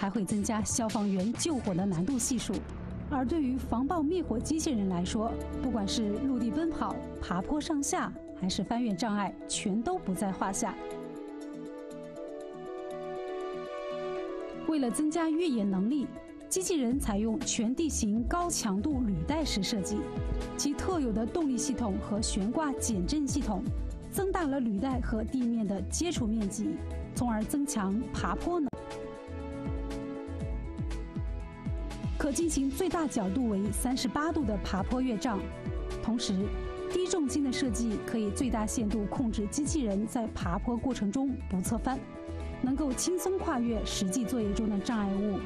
还会增加消防员救火的难度系数。而对于防爆灭火机器人来说，不管是陆地奔跑、爬坡上下，还是翻越障碍，全都不在话下。为了增加越野能力，机器人采用全地形高强度履带式设计，其特有的动力系统和悬挂减震系统，增大了履带和地面的接触面积，从而增强爬坡能。可进行最大角度为三十八度的爬坡越障，同时低重心的设计可以最大限度控制机器人在爬坡过程中不侧翻，能够轻松跨越实际作业中的障碍物。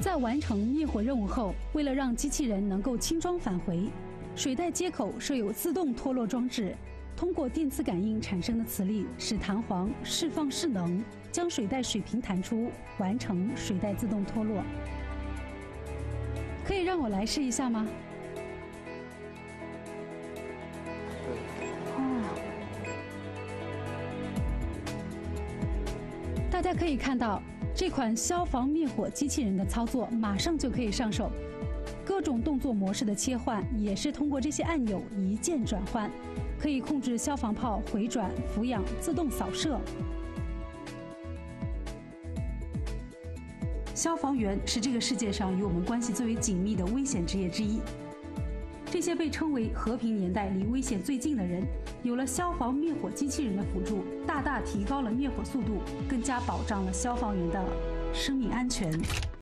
在完成灭火任务后，为了让机器人能够轻装返回，水带接口设有自动脱落装置。通过电磁感应产生的磁力使弹簧释放势能，将水带水平弹出，完成水带自动脱落。可以让我来试一下吗？哦，大家可以看到，这款消防灭火机器人的操作马上就可以上手，各种动作模式的切换也是通过这些按钮一键转换。可以控制消防炮回转、俯仰、自动扫射。消防员是这个世界上与我们关系最为紧密的危险职业之一。这些被称为和平年代离危险最近的人，有了消防灭火机器人的辅助，大大提高了灭火速度，更加保障了消防员的生命安全。